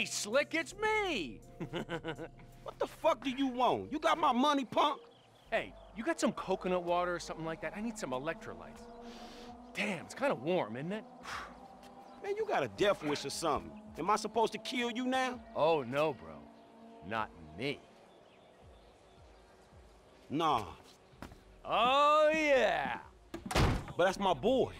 Hey, Slick, it's me! What the fuck do you want? You got my money, punk? hey, you got some coconut water or something like that? I need some electrolytes. Damn, it's kind of warm, isn't it? Man, you got a death wish or something. Am I supposed to kill you now? Oh, no, bro. Not me. Nah, Oh, yeah! but that's my boy.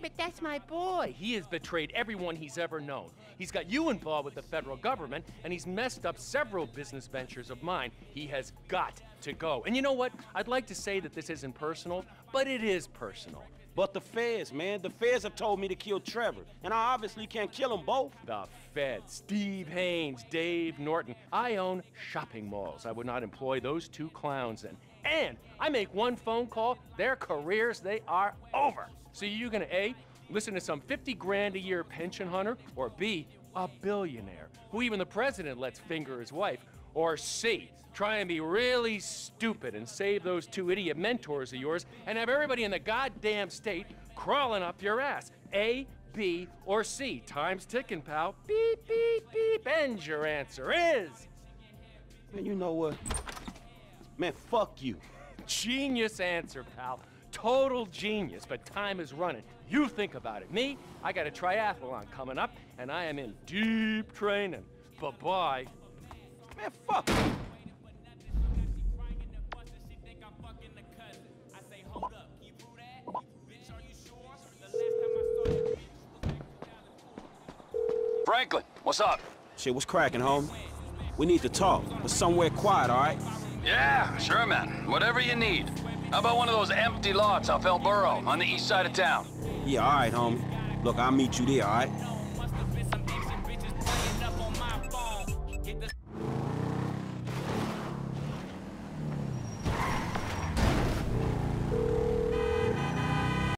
But that's my boy. He has betrayed everyone he's ever known. He's got you involved with the federal government, and he's messed up several business ventures of mine. He has got to go. And you know what? I'd like to say that this isn't personal, but it is personal. But the feds, man, the feds have told me to kill Trevor, and I obviously can't kill them both. The feds, Steve Haines, Dave Norton. I own shopping malls. I would not employ those two clowns in. And I make one phone call, their careers, they are over. So you're gonna A, listen to some 50 grand a year pension hunter, or B, a billionaire who even the president lets finger his wife, or C, try and be really stupid and save those two idiot mentors of yours and have everybody in the goddamn state crawling up your ass. A, B, or C. Time's ticking, pal. Beep, beep, beep. And your answer is Man, you know what? Man, fuck you. genius answer, pal. Total genius, but time is running. You think about it. Me, I got a triathlon coming up, and I am in deep training. Bye-bye. Man, fuck you. Franklin, what's up? Shit, what's cracking, home? We need to talk, but somewhere quiet, all right? Yeah, sure, man. Whatever you need. How about one of those empty lots off El Burro on the east side of town? Yeah, all right, homie. Look, I'll meet you there, all right?